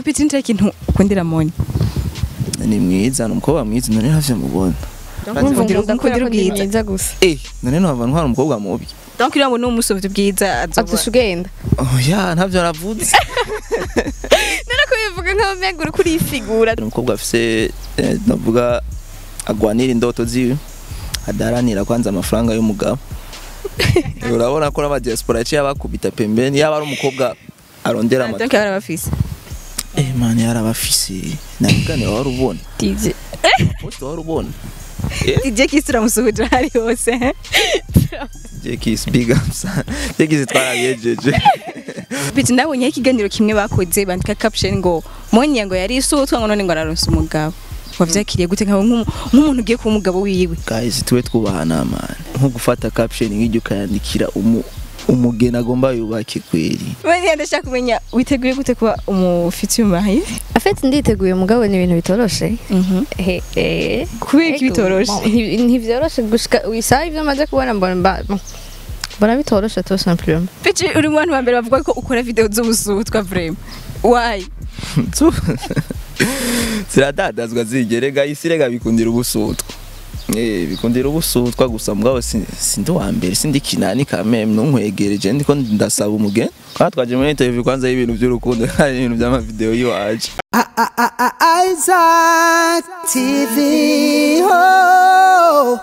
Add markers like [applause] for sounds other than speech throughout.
Epiti nta kintu ukundira Moni. ni mwiza ni umukobwa mwiza none mubona Urumva ngo ukundira ubwiza. gusa. Eh none nova ntwara umukobwa mubi. Donc uriya ngo ni umusovyi ubwiza agusha ugenda. Oya ntavyo navuze [laughs] narako bivuga nk'aho umenga uri kurisigura ni umukobwa afise eh, navuga agwanira indoto ziwe. Adaharanira kwanza amafaranga y'umugabo [laughs] urabona ko n'amadiaspora yaciye abakubita pembeni yaba ari umukobwa arondera amata. Eh man yarabafise nabigane wari ubona DJ post wari ubona [laughs] DJ Kiss turamusuhuje hari hose. [laughs] Jekis big ups Jekis twarabiyejeje [laughs] Epiti ndabonye ikiganiro kimwe bakoze bandika caption ngo Moni ngo yari isutwa ngo none ngo araronsa umugabo. Wavyakiriye gute nkawe nk'umu- nk'umuntu ugiye kuba umugabo wiwe. guys tuwe twubahana man. Nko gufata caption nk'iryo ukayandikira umu umugeni agomba yubake kweri Moni ndashaka kumenya witeguye gute kuba umufitiye umahi? afite nditeguye mugabo ni ibintu bitoroshe Mhm. Eh. Kubera iki bitoroshe? Nti- ntivyoroshe gushika isaha ivyo maze kubona mbona mbona bitoroshe tout simplement Pichi uri mu bantu ba mbere bavuga ko ukora video z'ubusutwa vraiment. Why? Tu- [laughs] ziradadazwa zigerega isi rega bikundira ubusutwa bikundira ubusutwa gusa mugabo si- sindi uwa mbere sindi kinani kameme ntunkwegere ndiko ndasaba umugeni kandi twaje muri interview kwanza y'ibintu by'urukundo [laughs] hari ibintu by'amavideo y'iwacu Isaac TV. Oh.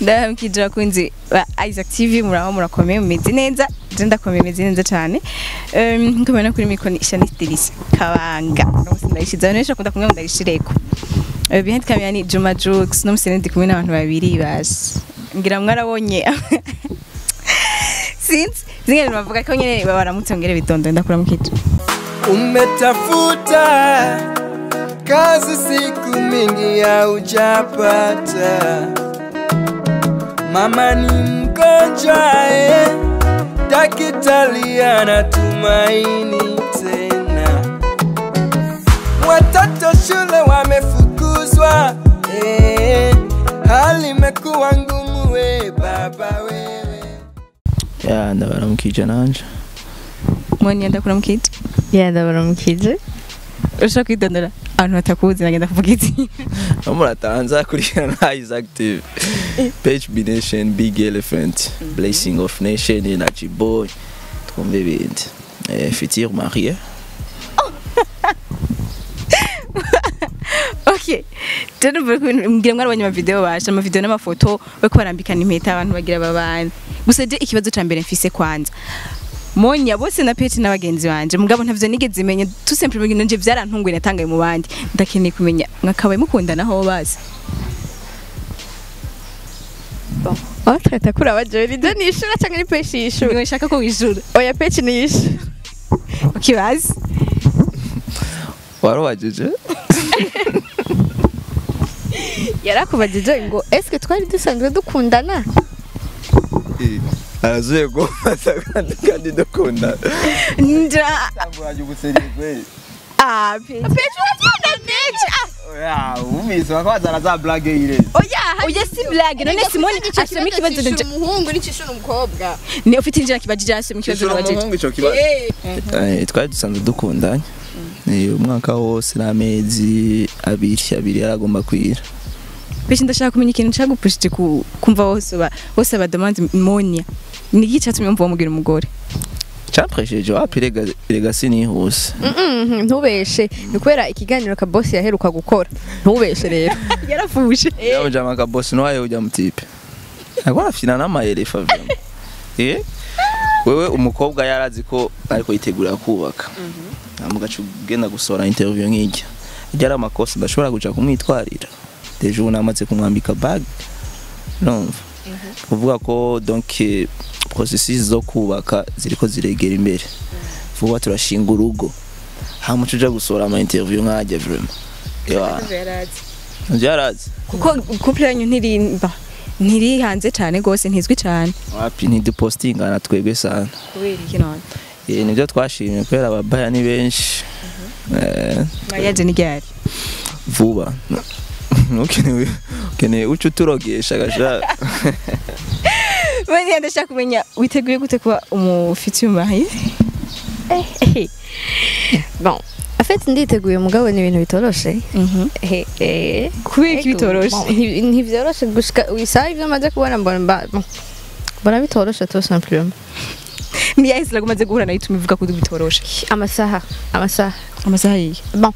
ndahamukije abakunzi ba Isaac TV muraho murakomeye mumeze neza je ndakomeye meze neza cyane nk'uko mubona kuri mikoni Shanice Delisi Kabanga abantu benshi bakunda kumwe ngo ndayishireko uh, behind camera ni Juma Jux n'umunsi ndi kumwe n'abantu babiri basi ngira mwarabonye sinzi zingene bavuga ko nyene baramutse ngere bitondo ndakura mukije Umetafuta kazi siku mingi haujapata, mama ni mgonjwa eh, daktari anatumaini tena, watoto shule wamefukuzwa eh, hali imekuwa ngumu we baba wewe ya ndabaramukije nanje Moni ndakura mukije yeah ndabaramukije ushaka kwidondora abantu batakuzi nagenda kuvuga [laughs] iki muratanza kurikirana Isaac TV Page B Nation Big Elephant Blessing of Nation Energy Boy. Twumve ibindi eh, Marie. [laughs] Okay. Tena mbwira mwarabonye amavideo basha amavideo n'amafoto bako barambikana impeta abantu bagira babana. Gusa je ikibazo ca mbere mfise kwanza. Monya bose na Peti n'abagenzi banje mugabo ntavyo nigeze menya tout simplement nje vyarantunguye natangaye mu bandi. Ndakeneye kumenya mwakabaye mukundana aho bazi. aho twahita kuri abajewe nizo ni ishuri cyangwa ni peshi y'ishuri Niwe nshaka ko wijura. oya peshi ni y'ishuri Ukibazi? warobajije [laughs] [laughs] yarakubajije ngo eske twari dusanzwe dukundana? Arazuye gufata [laughs] kandi kandi dukunda Nja Ntabwo ubuseri kweli Peti. Peti wazana Peti. Ah. Oya umizi wakwaza za blague yire oya oya si blague none Simone asoma ikibazo nje. umuhungu n'icishura umukobwa. Ni ufite injira kibajije asoma ikibazo nabajije. ico kibazo? Eh, twari dusanzwe dukundanye. Eh, umwaka wose n'amezi abiri abiri yaragomba kwira. Peshi ndashaka kumenya ikintu cagupushije ku kumva bose ba bose badamande monia. Ni iki cyatumye umva wamugira umugore? campresheje wapi? Rega sinihuse. Ntubeshe. Ni kubera ikiganiro ka boss yaheruka gukora. Ntubeshe rero. [laughs] Yarafushe. yamujama ka boss noye ujya mutipe ntabwo arafina n'amayerefa vyama [laughs] eh? Wewe umukobwa yarazi ko ariko yitegura kubaka. Amugaca ugenda gusohora interview nk'ijya ijya ari amakosa ndashobora kuja kumwitwarira. Ubu namaze kumwambika bag. Numva kuvuga ko donc eh, processus zo kubaka ziriko ziregera imbere vuba turashinga urugo hamuca uja gusohora ama interview nkajya vraiment. Ewa, vyarazi Kuko couple yanyu ntirimba ntiri hanze cyane gose ntizwi cyane. wapi ntidupostingana twebwe sana? Eh, ni byo twashimye kubera ababaya ni benshi. Eh, Mariage ni ryari? vuba. Ukeneye ukeneye uca uturogesha gasha Monia ndashaka kumenya witeguye gute kuba umufitiye umahi? bon. Afite nditeguye mugabo ni ibintu bitoroshe He- kubera ko ego, bitoroshe bon, nti- ntivyoroshe gushika isaha ivyo amaze kubona mbona mbona bitoroshe tout simplement ni yahise lagumaze guhura na yo ituma ivuga ko bitoroshe amasaha amasaha amasaha yiye bon.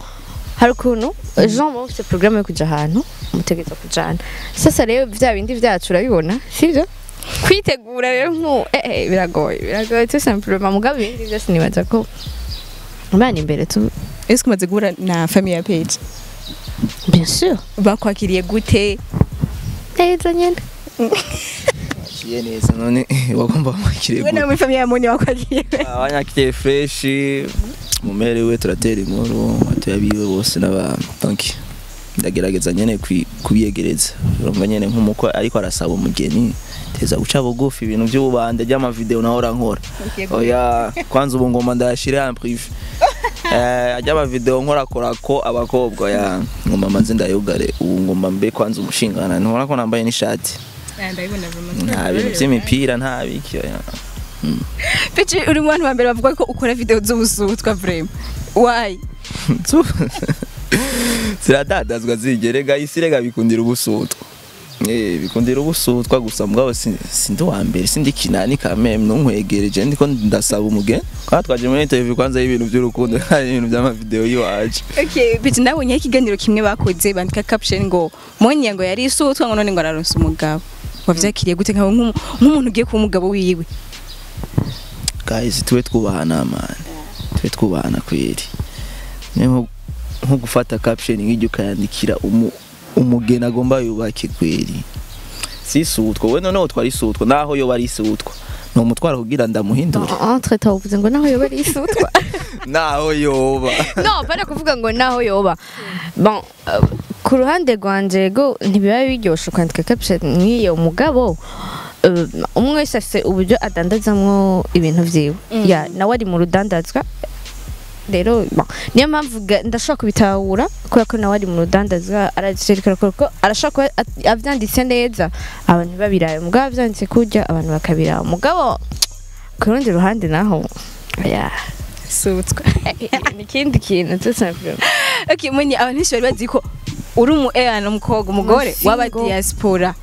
Hari ukuntu jean muba mufite porogaramu yo kuja ahantu mutegereza kujana sasa rero vya bindi vyacu urabibona sivyo kwitegura rero nku eh, eh, biragoye biragoye. Tout simplement mugabo ibindi vyose nibaza ko imana imbere tu. Ese umaze guhura na page bien sûr. Bakwakiriye gute? Neza nyene. Kiye neza none wagomba kumakire we nawe muri famille ya moni bakwakiriye abanyakiriye fresh. Mumere we turatera inkuru biwe bose n'abantu. Ndagerageza nyene kwi- kubiyegereza urumva nyene nk'umukwe ariko arasaba umugeni teza guca bugufi ibintu by'ububande ry'amavideo naho rankora oya kwanza ubu ngoma ndayashira en privé [laughs] eh ajya amavideo nkora kora ko abakobwa ya ngoma manze ndayugare. Ubu ngoma mbe kwanza umushingana ntubona ko nambaye n'ishati. Nta bintu by'imipira nta biki page uri mu bantu ba mbere bavuga ko ukora video z'ubusutwa why Tu- ziradadazwa zigerega isi rega bikundira ubusutwa Eh, bikundira ubusutwa gusa mugabo si- sindi wa mbere sindi kinani kameme nunkwegereje ndiko ndasaba umugeni kwa twaje muri interview kwanza y'ibintu by'urukundo kandi ibintu by'amavideo yiwaje okay page nabonye ikiganiro kimwe bakoze bandika caption ngo moni ngo yari isutwa ngo none ngo araronsa umugabo wavyakiriye gute nkawe nk'umuntu ugiye kuba umugabo wiwe guys tube twubahana man tube twubahana kweri nko gufata caption nk'ijyo ukayandikira umu umugeni agomba yubake kweri si isutwa we noneho twari isutwa naho yo bari isutwa. Ni umutwaro kugira ndamuhindure. Entre temps uvuze ngo naho yoba ari isutwa. [laughs] Naho yoba. [laughs] No pana kuvuga ngo naho yoba. Bon ku ruhande rwanje go ntibiba biryoshe kwandika caption nk'iyo mugabo. Umwe wese afite uburyo adandazamwo ibintu vyiwe. Ya nawe ari mu rudandazwa. Rero niyo mpamvu ndashobora kubitahura kubera ko nawe ari mu rudandazwa aracerekana ko arashobora kuba avyanditse neza. Abantu babiraye mugabo avyanditse kurya abantu bakabiraba mugabo ku rundi ruhande naho ni [laughs] ikindi kintu okay moni abantu benshi bari bazi ko uri umu eh umukobwa umugore Umusingo. w'aba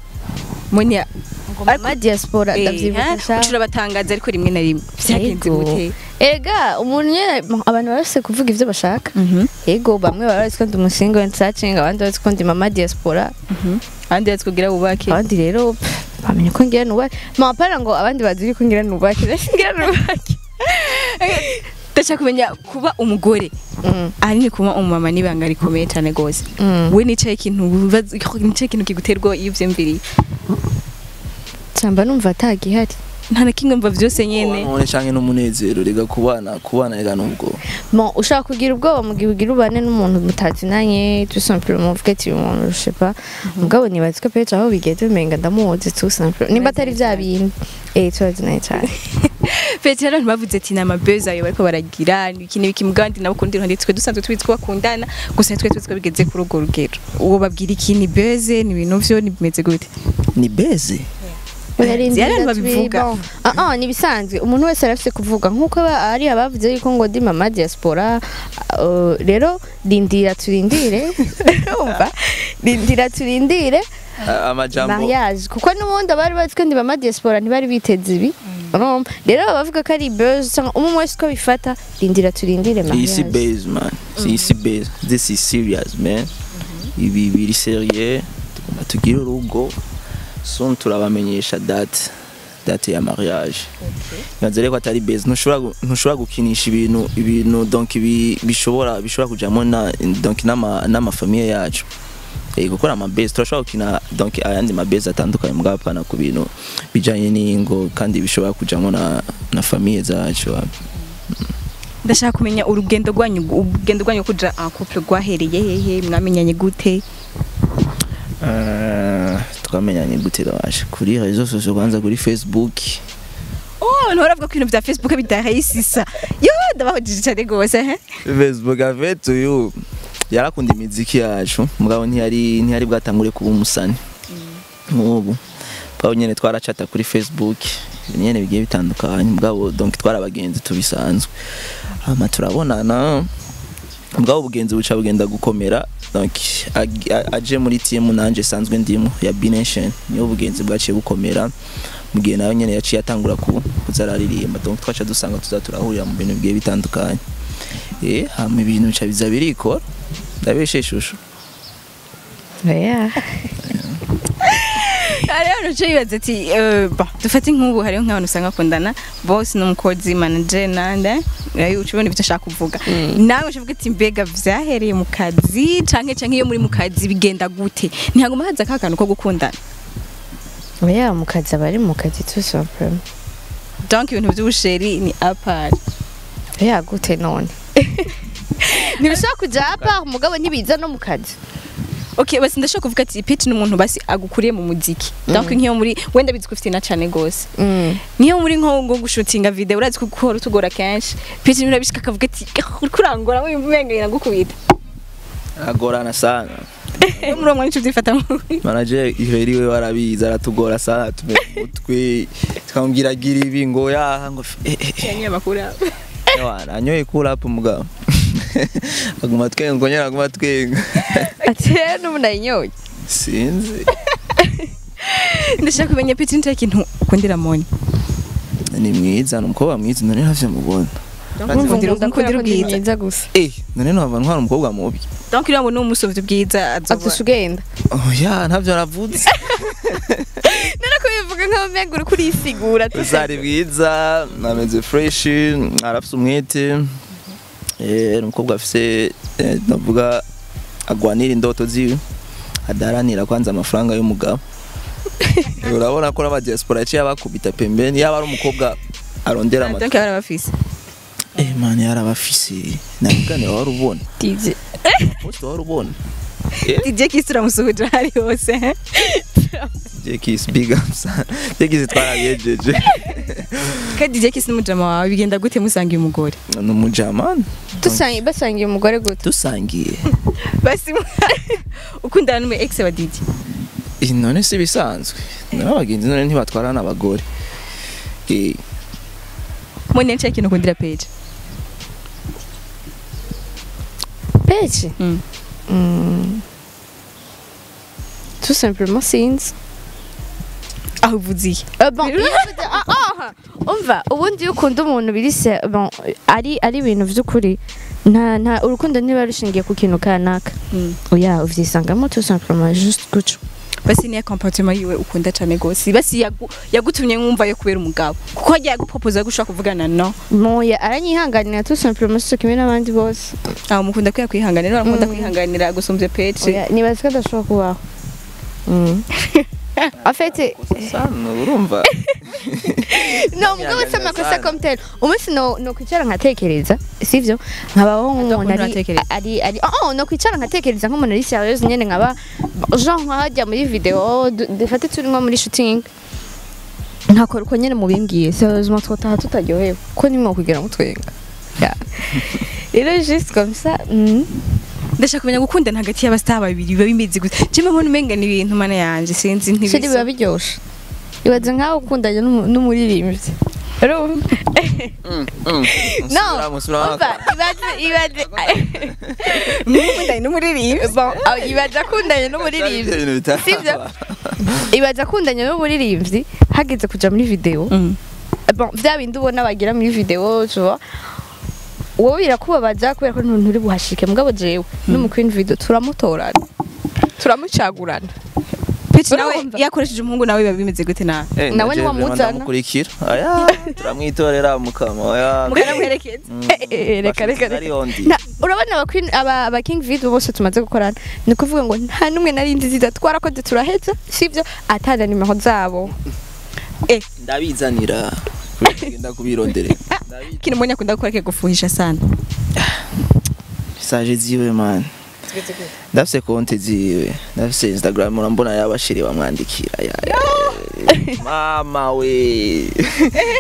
mama diaspora ndavyibuka ucura batangaza ariko rimwe na rimwe. Vyagenze Yego. gute? Ega umuntu nyene abantu barose kuvuga ivyo bashaka. Mhm. ego bamwe baba bazi ko ndi umusingo nsacinga abandi bazi ko ndi mama diaspora. Abandi yatse kugira bubake. Abandi rero bamenye ko ngira nubake. Mapara ngo abandi bazi ko ngira nubake. [laughs] Ngira nubake. [laughs] Ndashaka kumenya kuba umugore. Mm, ahanini kuba umumama n'ibanga rikomeye cyane rwose. Mm. we nicaye ikintu nicaye ikintu kiguterwa iyo uvyumviriye nsamba numva atagihari. Nta na kimwe mva vyose nyene none canke n'umunezero rega kubana kubana rega nubwo. Bon ushaka kugira ubwoba mu gihe ugira ubane n'umuntu mutazinanye tout simplement muvuge ati uyu muntu je sais pas mugabo nibazi ko peje aho bigeze umenga ndamuzi tout simplement nimba atari vya bintu. Eh turazinanye cyane. [laughs] Petero abantu bavuze ati ni amabeza ayo bariko baragira iki n'ibiki mugandi nabo kundi ruhande. Twe dusanzwe tubizi ko bakundana gusa twe ko bigeze kuri urwo rugero. Uwo babwira iki ni beze ni ibintu vyo ni bimeze gute? Ni beze? Babivuga. bon. Ah ah ni bisanzwe. Umuntu wese arafise kuvuga. Nkuko aba- ari abavuze yuko ngo ndi mama diaspora uh, rero rindira turindire. [laughs] Urumva? Rindira turindire mariage. Kuko n'ubundi abari bazi ko ndi mama diaspora ntibari biteze ibi. Urumva? Rero bavuga ko ari buzz cyangwa umwe wese uko bifata rindira turindire iyi si mariage base man. Iyi si base. This is serious man. Ibi biri tugomba tugire urugo. Soon turabamenyesha date date ya mariage. Nganze rero ko atari base. Ntushobora gu- ntushobora gukinisha ibintu ibintu donc ibi bishobora bishobora kujamo na donc n'ama n'amafamiye yacu. Eh, gukora amabase turashobora gukina donc ayandi mabase atandukanye mugapana ku bintu bijanye n'ingo kandi bishobora kujamo na na famiye zacu. Ndashaka kumenya urugendo rwanyu urugendo rwanyu kuja en couple rwahereye hehe mwamenyanye gute? Eh, twamenyanye gute gawaje kuri rezo sosio kwanza kuri facebook. Oh ntoravuga ko ibintu vya facebook bidahisisa yo ndabahujije cyane rwose he? Facebook afete uyu yarakunda imiziki yacu. Mugabo ntiyari ntiyari bwatangure kuba umusani. Nk'ubu pao nyene twaracata kuri facebook. Nyene bigiye bitandukanye. Mugabo donc twari abagenzi tubisanzwe. Hama turabonana. Ubwabo ubugenzi buca bugenda gukomera. Aje muri team nanje sanzwe ndimo ya Bination niyo ubugenzi bwaciye bukomera. Mu gihe nawe nyene yaciye atangura ku kuzararirimba. Donc twaca dusanga turahurira mu bintu bigiye bitandukanye. Eh hama ibintu bica biza birikora? Ndabeshe ishusho. [laughs] Hariho nuco yibaza ati eh, dufate nk'ubu hariho nk'abantu usanga akundana boss n'umukozi manager nande urayo uca ubona ibyo ashaka kuvuga. Nawe ushavuga ati mbega vyahereye mu kazi canke canke iyo muri mu kazi bigenda gute? Ntihaguma haza ka kantu ko gukundana. Oya mu kazi aba ari mu kazi tout simplement donc ibintu vy'ubusheri ni apart. Oya gute none. [laughs] Ntibishobora kuja apa umugabo ntibiza no mu kazi. Okay basi ndashaka kuvuga ati pitch n'umuntu basi agukuriye mu muziki donc nk'iyo muri wenda bizi ko ufite na cane gose niyo muri nko ngo gushutinga video urazi ko gukora utugora kenshi pitch nurabishika akavuga ati uriko urangora wumva umenga iragukubita agorana sana muri uwo uvyifata mu manager iheri we warabizi aratugora sana tumenya umutwe tukamubwira gira ibi ngo yaha ngo eh, eh, eh. kinyamakuru Ewana, anyoye cool up mugabo aguma twenga ngo nyene aguma twenga ati rero n'ubu nayinyoye sinzi. [laughs] Ndashaka kumenya pitch nta kintu ukundira moni. Ni mwiza ni umukobwa mwiza none mubona Nkundira- Nkundira nkundira ubwiza. gusa. Eh none ntwava ntwara umukobwa mubi donc uriya muntu umusovye ubwiza azoba ugenda oya ntavyo [laughs] navuze none ko bivuga nk'abamenga uri kurisigura zari bwiza ameze fresh arafise umwete ni umukobwa afise eh, navuga agwanira indoto ziwe adaharanira kwanza amafaranga y'umugabo. Eh, [laughs] urabona ko n'abadiaspora yaciye abakubita pembeni yaba ari umukobwa arondera bafise eh man yarabafise. Nabigane wari ubona. Wari ubona. DJ Kiss turamusuhuje ahari hose Jekis big up sana. Jekis twarabiyejeje kandi DJ Kiss n'umujama wawe bigenda gute musangiye umugore ni dusangiye basangiye umugore gute. Dusangiye [laughs] basi [laughs] ukundana n'umu ex wa DJ Eh, none si bisanzwe. N'abagenzi none ntibatwara n'abagore. Eh, moni nca ikintu ukundira page. Peki Mm. Mm. tout simplement sinzi aho uvuziye Euh, bon, iyo uvuze- ah, ah, umva ubundi iyo ukunda umuntu biri se bon ari ari ibintu vy'ukuri nta nta urukundo ntiba rushingiye ku kintu kanaka oya uvyisangamo tout simplement juste gutyo basi niya comportement yiwe ukunda cyane gose basi yagu- yagutumye nkumva yo kubera umugabo. Kuko yagiye agupropoza ko ushobora kuvugana no? Moya aranyihanganira tout simplement si kimwe n'abandi bose. Aho mukunda kwiha kwihanganira urakunda Mm. kwihanganira gusumbya page Oya, nibaza ko adashobora kubaho. [laughs] [laughs] Sana urumva. Si Kwihanganira amakosa tel umunsi no kwicara nkatekereza sivyo? Nkabaho nk'umuntu ari ari ari oh no kwicara nkatekereza nk'umuntu ari serious nyene nkaba genre nkahajya muri video du- dufate turi nko muri shooting. Nkakora uko nyene mubimbwiye sérieusement twataha tutaryohewe. Ko nimwe kugira ngo twenga [laughs] rero juste comme ça mm. Ndashaka kumenya gukundana hagati y'abastar babiri biba bimeze gute? Jemwe mbona umenga ni ibintu mana yanje sinzi Sheri biba biryoshe. Ibaze nkaho ukundanye n'umu- n'umuririmbyi urumva [laughs] no! Umva ibaze ibaze. [laughs] Mukundanye n'umuririmbi bon ah, ibaze akundanye n'umuririmbyi sibyo ibaze akundanye n'umuririmbyi hageze kuja muri video. Bon vya bindi ubona bagira muri video tu wowe birakubabaza kubera ko ntuntu uri buhashike mugabo jewe. N'umukwini video turamutorana. Turamucagurana. Page nawe yakoresheje umuhungu nawe biba bimeze gute nawe Nawe niwamuzana. mukurikira [laughs] aya turamwitorera mukama oya mukanamuherekeza [laughs] Eh, eh, eh, reka reka urabona aba queen aba aba king video bose tumaze gukorana. Ni kuvuga ngo nta numwe narindi zidatwara ko turaheza sivyo atana nimero zabo. [laughs] Ndabizanira. Genda kubirondere kino mbonye akunda gukora ke gufuhisha sana? Message ziwe man. Ndafise konti ziwe. Ndafise instagram urambona yabashiri bamwandikira ya, ya, ya. mama we.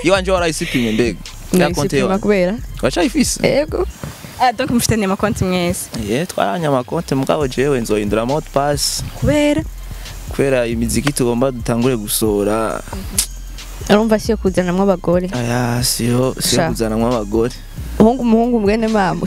Iwanje warayisipimye mbega ya konti yawe kubera wacayifise yego ah donc mufitanye amakonti mwese ye twaranye amakonti mugabo jewe nzohindura mode pass. Kubera kubera imiziki tugomba dutangure gusohora urumva siyo kuzanamwo abagore aya siyo siyo Sha. kuzanamwo abagore umuhungu umuhungu mwene mama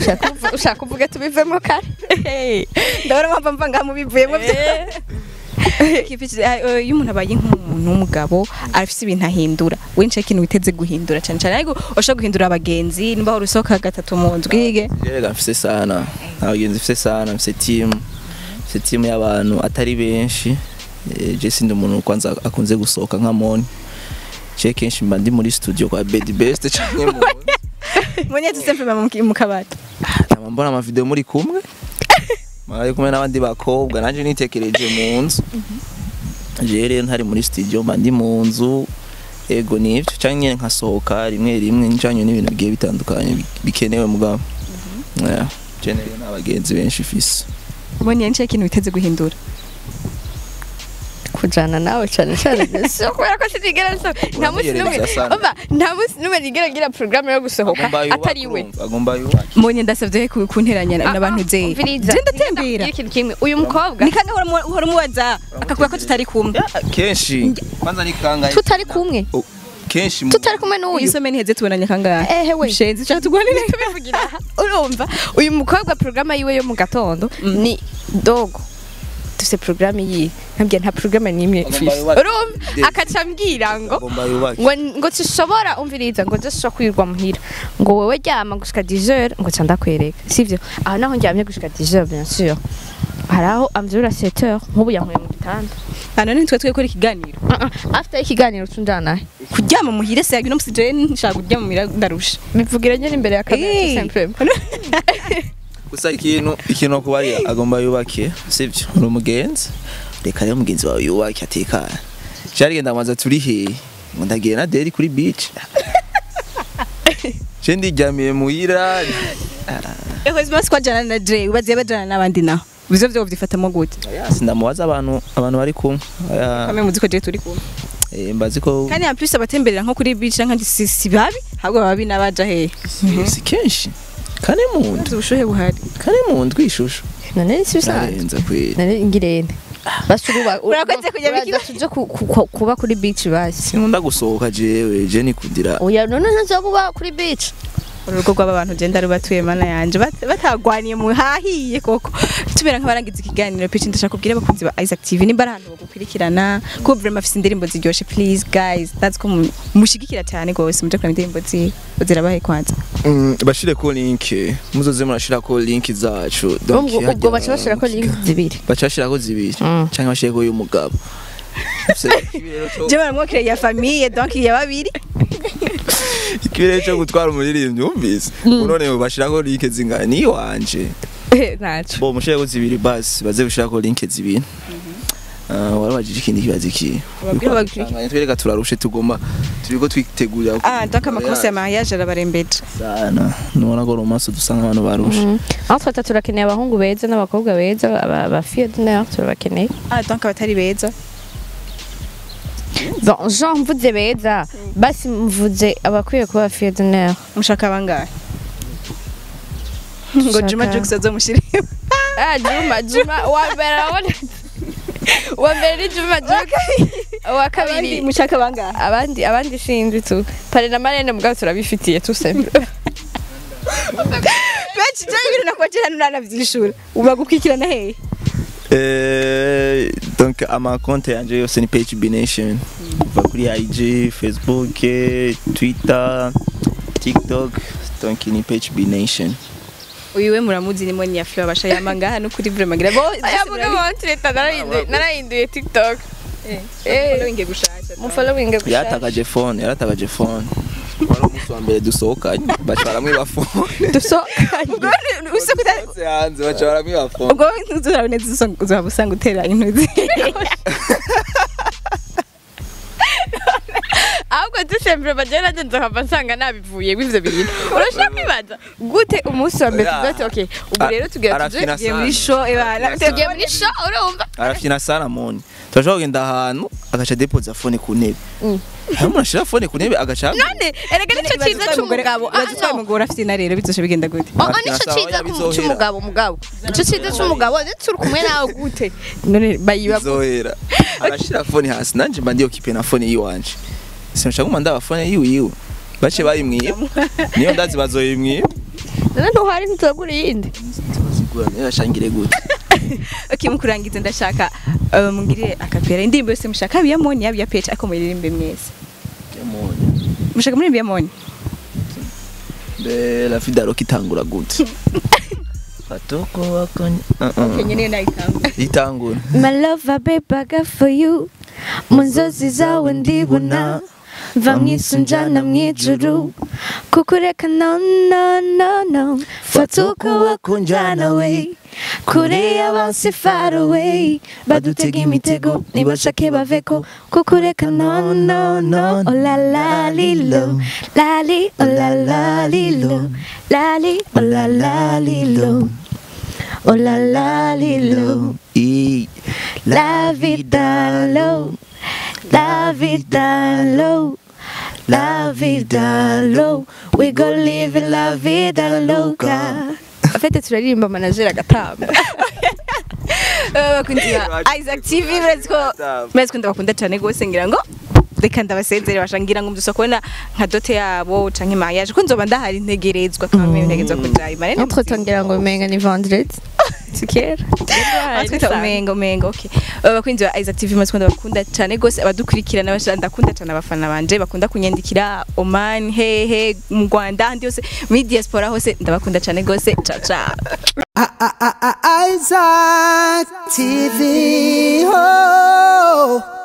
ushaka kuvuga- [laughs] tubivemo kare? Ndabona mpamvu mva ngaha mubivuyemo [laughs] Kipiki- ah, eh, iyo umuntu abaye nk'umuntu w'umugabo afite ibintu ahindura. We ni cyo kintu witeze guhindura cyane cyane ariko ushobora guhindura abagenzi nimba wari usohoka gatatu mu nzu wige Rega mfise sana. Abagenzi mfise sana mfise team mfise team y'abantu atari benshi. Eh, je sindi umuntu akunze gusohoka nka Moni. Je kenshi mba ndi muri studio kwa Bed Best canke [laughs] mu munyetse sempre mama mu- kabati Tama mbona ama video muri kumwe. [laughs] Mwari kumwe n'abandi bakobwa nanje nitekereje mu nzu. Je rero ntari muri studio mba ndi mu nzu. Ego nivyo nyene nkasohoka rimwe rimwe njanye n'ibintu bigiye bitandukanye bi- bikenewe mugabo yeah. je rero n'abagenzi benshi fise mbonye ni cyo kintu witeze guhindura. Kujana nawe cyane cyane so kubera ko sinigera nta munsi n'umwe nta munsi n'umwe nigera ngira porogaramu yo gusohoka atari we urumva, agomba yubake mbonye ndasabye ku- kunteranya na- n'abantu ndatembera ikintu kimwe uyu mukobwa. Ni kandi uhora umu- uhora umubaza akakubwira ko tutari kumwe kenshi kwanza ni kangahe tutari kumwe. Kenshi tutari kumwe n'uyu. Isome ntiheze tubonanye kangahe ehe we shenzi ushaka tugwanire tubivugira urumva [laughs] uyu mukobwa porogaramu yiwe yo mu gatondo ni dogo. Dufite porogaramu yiwe nkabwira nta porogaramu n'imwe akaca ambwira ngo. Ngo sishobora umviriza ngo ndashobora kwirirwa muhira ngo wewe ryama gushika 10h ngo ca ndakwereka sivyo? Aho naho ndyamye gushika 10h bien sûr. Hari aho amvyura 7h nk'ubu yankuye mu gitanda. Hano nitwe twekora ikiganiro. Uh -uh, after ikiganiro tunjanahe kuryama muhire se yagira umusi je nshaka kuryama muhira ndarusha. Bivugira nyine imbere ya kamera Eh. [laughs] gusa ikintu ikintu kubarira agomba yubake sivyo uri umugenzi? Reka rero mugenzi wawe yubake atekana cyari genda amaza turi he? Ngo ndagiye na deri kuri beach. [laughs] Je ndiryamiye muhira ehozima sikwajana na Jay ubaziye bajana n'abandi naho. Bizo vyo vyifatamo gute? Sindamubaza abantu abantu bari kumwe. Kame muzi ko turi kumwe. Eh, mbazi ko kandi en plus abatemberera nko kuri beach nka si si babi ahubwo babi n'abaja hehe si kenshi. Kane mu Uzi ubushuhe buhari. Kane mu ndwi ishusho none narenza kweli none ngirende basuruba Urakoze kujya ku- kuba kuri beach basi. Sinkunda gusohoka jewe je nikundira oya none ntazo kuba kuri beach. Urugo rw'aba bantu genda rubatuye mana yanje. Bat- batagwaniye mu hahiye koko. Tubera nk'abarangiza ikiganiro. Pici ndashaka kubwira abakunzi ba Isaac TV nimba ari ahantu bagukurikirana. Ko vraiment afite indirimbo ziryoshe. Please guys that's ko mu- mushigikira cyane gose muje kureba indirimbo zirabahe kwanza. Mm, bashire ko link. Muzoze murashira ko link zacu. Donc ubwo baca bashira ko link zibiri. Baca bashira ko zibiri. Mm. canke bashire ko y'umugabo [laughs] je baramwokere ya famille donc ya babiri. [laughs] ikirere cyo gutwara umuririmbyi wumvise none bashira ko link zingana. Ni wanje ntaco bo mushire ko zibiri basi baze gushira ko link zibiri. Ah, wari wajije ikindi kibazo iki? Twereka turarushe tugomba turiko twitegurira ah donc amakosa ya mariage arabarembeje sana nubona ko romanse dusanga abantu barushe. Aho twata turakeneye abahungu beza n'abakobwa beza ba fille d'honneur turabakeneye. Ah donc abatari beza. Jean mvuze beza basi mvuze abakwiye kuba d'honneur mushaka bangahe? Ngo Juma Jux azomushire ah juma juma wa mbere urabona wa mbere ni juma juga uwa kabiri. Mushaka bangahe? Abandi abandi sinzi tu. Pare na marene mugabo turabifitiye tout simple benshi cyane ibintu nakwakira nuranavyishura ubagukurikirana hehe? Eh, donc amakonte yanje yose ni PHB Nation. Kuva kuri IG, Facebook, eh, Twitter, TikTok donc ni PHB Nation. Uyu we muramuzi ni moni ya Fleur basha yama ngaha no kuri vraiment. Gira bo aya mugabo wantireta narahinduye tiktok. Eh following gushasha mufollowing gushaka yaratakaje phone yaratakaje phone wari umunsi wa mbere dusohokanye. Baca baramwiba phone dusohokanye? Hanze baca baramwiba phone ubwo uzaba usanga utera intuzi [laughs] ahubwo dusembere bagera nanjye nzohava nsanga nabivuye ivyo bintu. Urashaka kwibaza? Gute umunsi wa mbere Oya. tuzote okay ubu rero Arafina tugiye muri ebana tugiye muri show urumva? Arafina sana moni turashobora kugenda ahantu agaca depoza phone ku ntebe. Hari umuntu ashira phone ku ntebe agaca none erega nico ciza c'umugabo. Ah bazitwaye no. Umugore afite na rero bizoshe bigenda gute? Oh, ciza yabizohera. c'umugabo mugabo. Nico ciza c'umugabo ndetse uri kumwe nawe gute? None bayiba zohera [laughs] arashira phone hasi. Nanje mba ndiyokipe na phone yiwanje sinashaka kuma ndaba phone yiwe yiwe. Bace bayimwiba niyo ndazi bazoyimwiba none ntuhari ntitugura iyindi. Tubasigura niyo yashangire gute? [laughs] Okay mukurangiza ndashaka uh, mungirire akapera. Indirimbo yose mushaka yaba iya moni yaba iya pete ariko muririmbe mwese yamonye mushaka muririmbe iya moni mbe la fidaro kitangura gute. [laughs] Fatoko wakonye okay nyene nayitanga itangura. My love I bebaga for you. Mu nzozi zawe ndibona va mwisunjana mwijuru kukureka no no no no. Fata ukuboko njana we kure y'abansi far away badutega imitego nibashake baveko kukureka no no no oh la la lilo lali oh la la lilo lali oh la la lilo oh la la lilo i La vida low, la vida low, la vida low. We go live la vida loca. Afite turaririmba manager agatamba. bakunzi ba Isaac TV murazi ko murazi ko ndabakunda cyane gose ngira ngo reka ndabasezere bashangira ngo mdusa kubona nka dote yabo canke mariage ko nzoba ndahari ntegerezwa kamwe ntegerezwa kuja imane Entre tongera ngo menga ni vendredi. Tukera. Atwita umengo umengo okay Uh, bakunzi ba Isaac TV ko ndabakunda cyane gose abadukurikirana ndakunda cyane abafana banje bakunda kunyandikira Oman hehe mu Rwanda handi yose muri diaspora hose ndabakunda cyane gose ciao ciao Isaac TV. Oh.